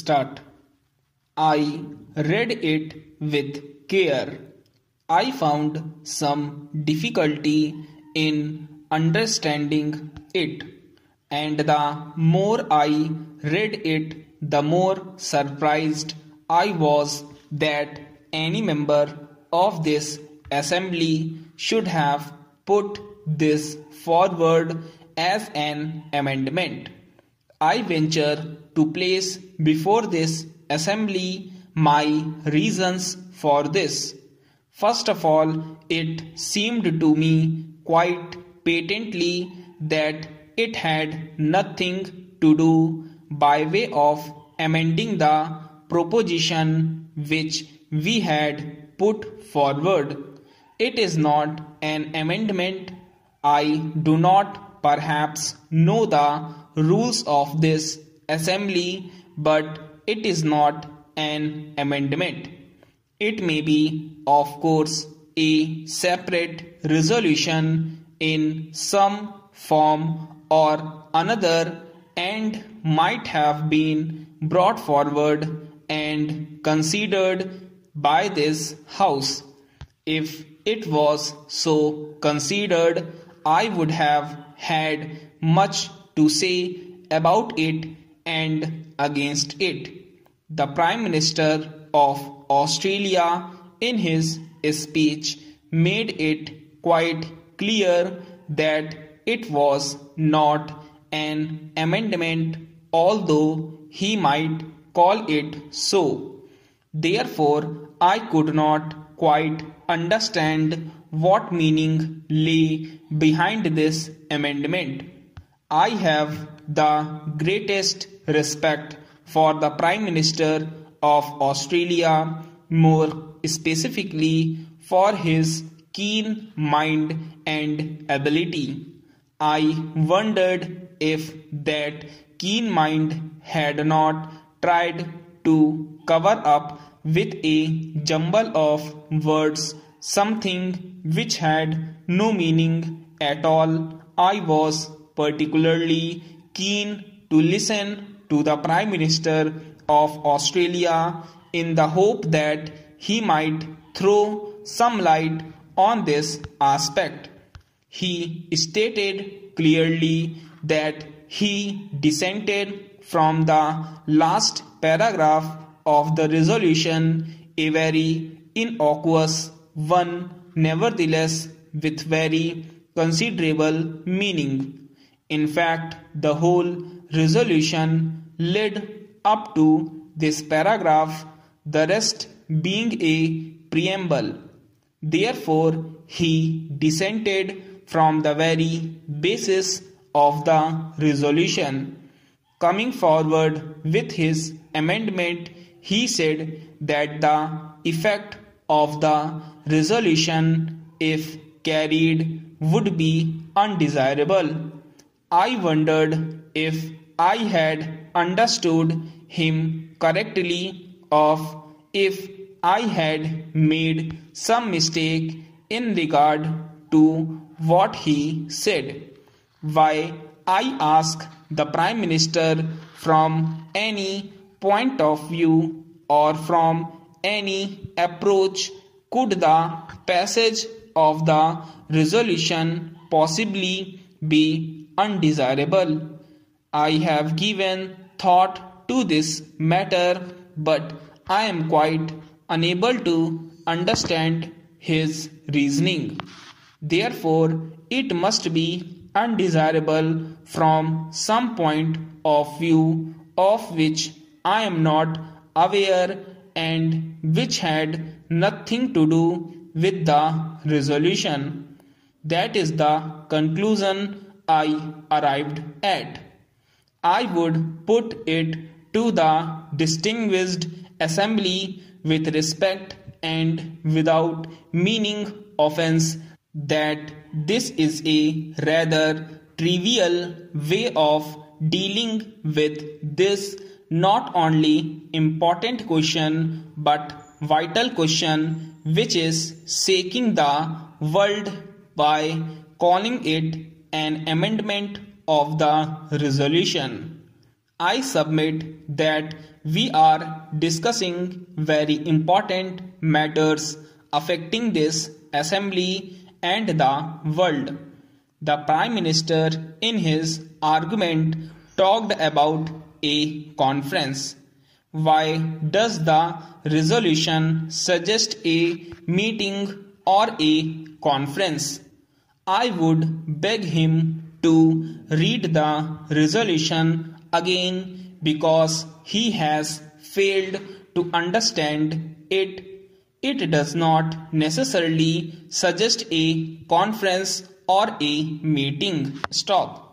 start. I read it with care. I found some difficulty in understanding it, and the more I read it, the more surprised I was that any member of this assembly should have put this forward as an amendment. I venture to place before this assembly my reasons for this. First of all, it seemed to me quite patently that it had nothing to do by way of amending the proposition which we had put forward. It is not an amendment. I do not perhaps know the rules of this assembly, but it is not an amendment. It may be, of course, a separate resolution in some form or another and might have been brought forward and considered by this House. If it was so considered, I would have had much to say about it and against it. The Prime Minister of Australia, in his speech, made it quite clear that it was not an amendment, although he might call it so. Therefore, I could not quite understand what meaning lay behind this amendment. I have the greatest respect for the Prime Minister of Australia, more specifically for his keen mind and ability. I wondered if that keen mind had not tried to cover up with a jumble of words something which had no meaning at all. I was particularly keen to listen to the Prime Minister of Australia in the hope that he might throw some light on this aspect. He stated clearly that he dissented from the last paragraph of the resolution, a very innocuous one, nevertheless, with very considerable meaning. In fact, the whole resolution led up to this paragraph, the rest being a preamble. Therefore, he dissented from the very basis of the resolution. Coming forward with his amendment, he said that the effect of the resolution, if carried, would be undesirable. I wondered if I had understood him correctly, of if I had made some mistake in regard to what he said. Why, I ask the Prime Minister from any point of view or from any approach could the passage of the resolution possibly be undesirable. I have given thought to this matter, but I am quite unable to understand his reasoning. Therefore, it must be undesirable from some point of view of which I am not aware and which had nothing to do with the resolution. That is the conclusion I arrived at. I would put it to the distinguished assembly with respect and without meaning offense that this is a rather trivial way of dealing with this not only important question but vital question which is shaking the world by calling it an amendment of the resolution. I submit that we are discussing very important matters affecting this assembly and the world. The Prime Minister, in his argument, talked about a conference. Why does the resolution suggest a meeting or a conference? I would beg him to read the resolution again because he has failed to understand it. It does not necessarily suggest a conference or a meeting. Stop.